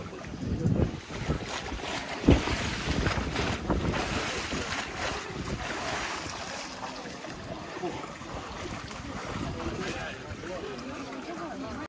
って思う。